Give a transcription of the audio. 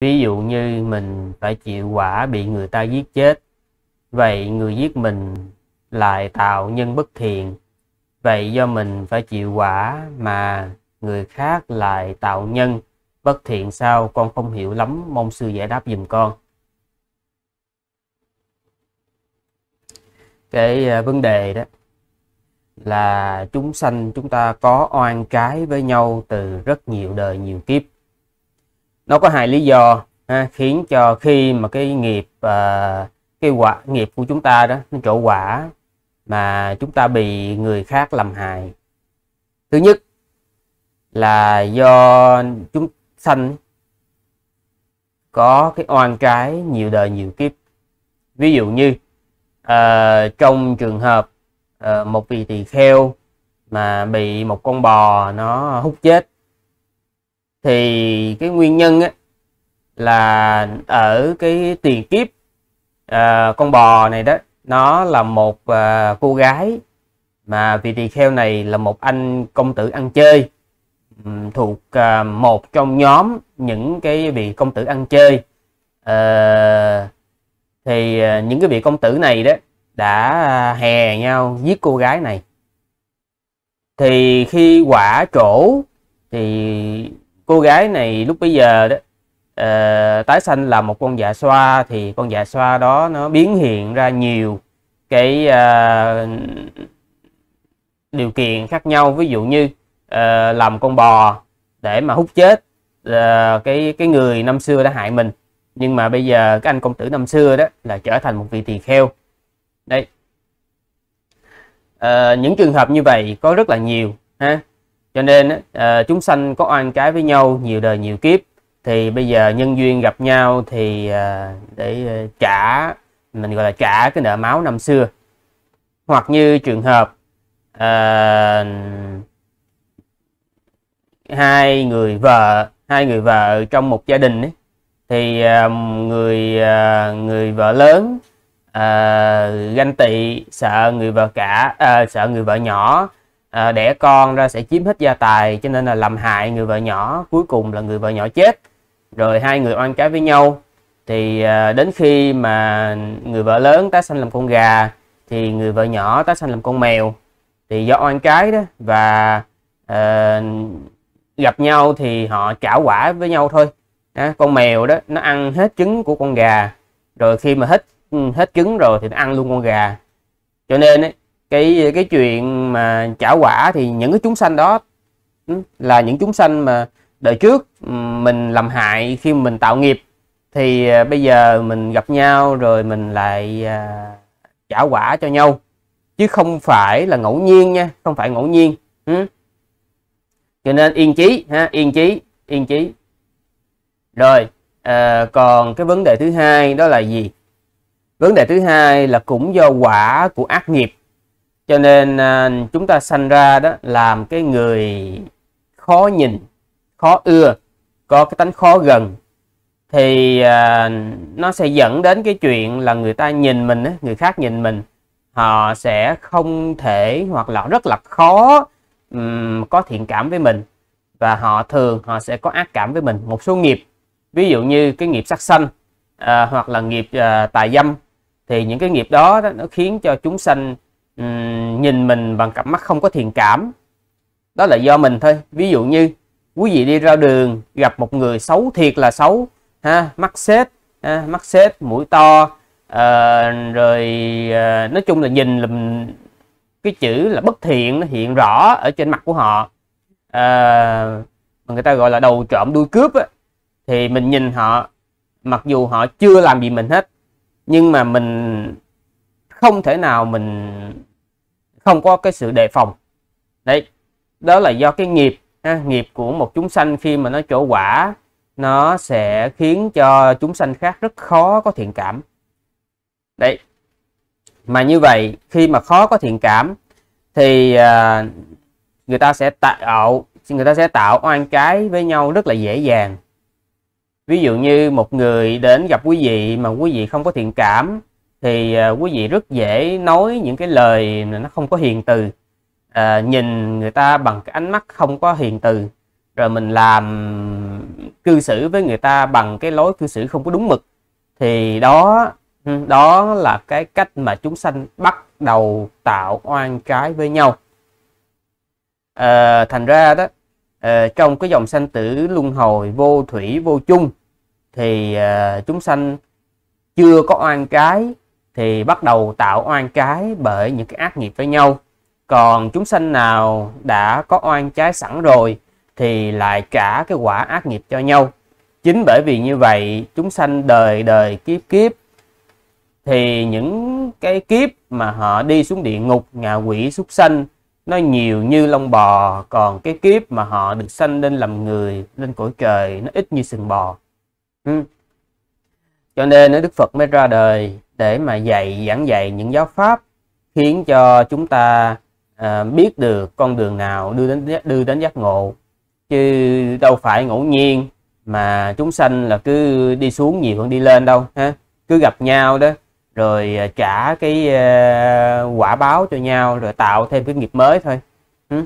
ví dụ như mình phải chịu quả bị người ta giết chết, vậy người giết mình lại tạo nhân bất thiện. Vậy do mình phải chịu quả mà người khác lại tạo nhân bất thiện sao? Con không hiểu lắm, mong sư giải đáp giùm con. Cái à, vấn đề đó là chúng sanh chúng ta có oan trái với nhau từ rất nhiều đời nhiều kiếp nó có hai lý do ha, khiến cho khi mà cái nghiệp à, cái quả nghiệp của chúng ta đó nó trổ quả mà chúng ta bị người khác làm hại. Thứ nhất là do chúng sanh có cái oan trái nhiều đời nhiều kiếp. Ví dụ như uh, trong trường hợp uh, một vị tỳ kheo mà bị một con bò nó hút chết thì cái nguyên nhân á, là ở cái tiền kiếp uh, con bò này đó nó là một uh, cô gái mà vị tỳ kheo này là một anh công tử ăn chơi um, thuộc uh, một trong nhóm những cái vị công tử ăn chơi. Uh, thì uh, những cái vị công tử này đó đã hè nhau giết cô gái này. Thì khi quả trổ thì cô gái này lúc bây giờ đó uh, tái sanh là một con dạ xoa thì con dạ xoa đó nó biến hiện ra nhiều cái uh, điều kiện khác nhau. Ví dụ như uh, làm con bò để mà hút chết uh, cái cái người năm xưa đã hại mình. Nhưng mà bây giờ cái anh công tử năm xưa đó là trở thành một vị tỳ kheo. Đây. Uh, những trường hợp như vậy có rất là nhiều ha cho nên uh, chúng sanh có oan trái với nhau nhiều đời nhiều kiếp thì bây giờ nhân duyên gặp nhau thì uh, để uh, trả mình gọi là trả cái nợ máu năm xưa. Hoặc như trường hợp uh, hai người vợ hai người vợ trong một gia đình ấy, thì uh, người uh, người vợ lớn uh, ganh tị sợ người vợ cả uh, sợ người vợ nhỏ à, đẻ con ra sẽ chiếm hết gia tài cho nên là làm hại người vợ nhỏ cuối cùng là người vợ nhỏ chết. Rồi hai người oan trái với nhau. Thì à, đến khi mà người vợ lớn tái sanh làm con gà thì người vợ nhỏ tái sanh làm con mèo. Thì do oan trái đó và à, gặp nhau thì họ trả quả với nhau thôi. À, con mèo đó nó ăn hết trứng của con gà. Rồi khi mà hết ừ, hết trứng rồi thì nó ăn luôn con gà. Cho nên ấy, cái cái chuyện mà trả quả thì những cái chúng sanh đó ừ, là những chúng sanh mà đời trước ừ, mình làm hại khi mình tạo nghiệp. Thì à, bây giờ mình gặp nhau rồi mình lại à, trả quả cho nhau. Chứ không phải là ngẫu nhiên nha không phải ngẫu nhiên ừ. cho nên yên chí ha yên chí yên chí. Rồi à, còn cái vấn đề thứ hai đó là gì? Vấn đề thứ hai là cũng do quả của ác nghiệp cho nên à, chúng ta sanh ra đó làm cái người khó nhìn khó ưa có cái tánh khó gần. Thì à, nó sẽ dẫn đến cái chuyện là người ta nhìn mình người khác nhìn mình họ sẽ không thể hoặc là rất là khó um, có thiện cảm với mình. Và họ thường họ sẽ có ác cảm với mình. Một số nghiệp ví dụ như cái nghiệp sát sanh à, hoặc là nghiệp à, tài dâm thì những cái nghiệp đó, đó nó khiến cho chúng sanh Ờ, nhìn mình bằng cặp mắt không có thiện cảm. Đó là do mình thôi. Ví dụ như quý vị đi ra đường gặp một người xấu thiệt là xấu ha mắt xếp ha, mắt xếp mũi to à, rồi à, nói chung là nhìn là cái chữ là bất thiện nó hiện rõ ở trên mặt của họ. À, người ta gọi là đầu trộm đuôi cướp á, thì mình nhìn họ mặc dù họ chưa làm gì mình hết nhưng mà mình không thể nào mình không có cái sự đề phòng. Đấy đó là do cái nghiệp ha, nghiệp của một chúng sanh khi mà nó trổ quả nó sẽ khiến cho chúng sanh khác rất khó có thiện cảm. Đấy mà như vậy khi mà khó có thiện cảm thì à, người ta sẽ tạo người ta sẽ tạo oan trái với nhau rất là dễ dàng. Ví dụ như một người đến gặp quý vị mà quý vị không có thiện cảm thì à, quý vị rất dễ nói những cái lời nó không có hiền từ. À, nhìn người ta bằng cái ánh mắt không có hiền từ rồi mình làm cư xử với người ta bằng cái lối cư xử không có đúng mực thì đó ừ, đó là cái cách mà chúng sanh bắt đầu tạo oan trái với nhau. À, thành ra đó à, trong cái dòng sanh tử luân hồi vô thủy vô chung thì à, chúng sanh chưa có oan trái thì bắt đầu tạo oan trái bởi những cái ác nghiệp với nhau. Còn chúng sanh nào đã có oan trái sẵn rồi thì lại trả cái quả ác nghiệp cho nhau. Chính bởi vì như vậy, chúng sanh đời đời kiếp kiếp, thì những cái kiếp mà họ đi xuống địa ngục, ngạ quỷ, súc sanh, nó nhiều như lông bò. Còn cái kiếp mà họ được sanh lên làm người, lên cõi trời, nó ít như sừng bò. Ừ. cho nên Đức Phật mới ra đời để mà dạy giảng dạy những giáo pháp khiến cho chúng ta à, biết được con đường nào đưa đến đưa đến giác ngộ. Chứ đâu phải ngẫu nhiên mà chúng sanh là cứ đi xuống nhiều hơn đi lên đâu ha? Cứ gặp nhau đó rồi à, trả cái uh, quả báo cho nhau rồi tạo thêm cái nghiệp mới thôi. Ừ.